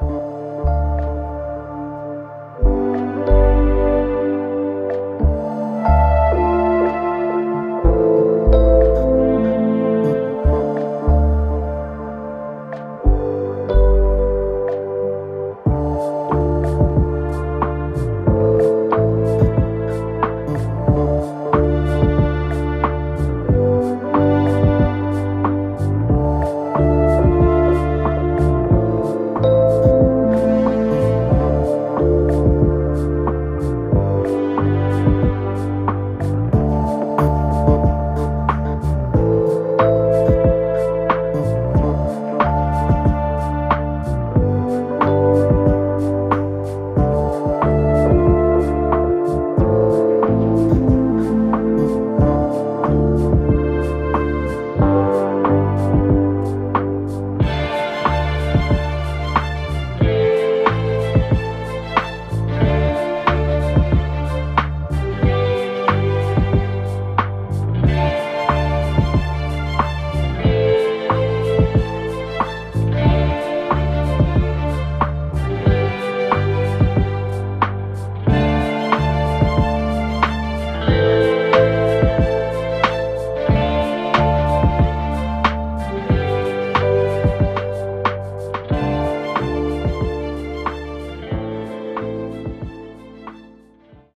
you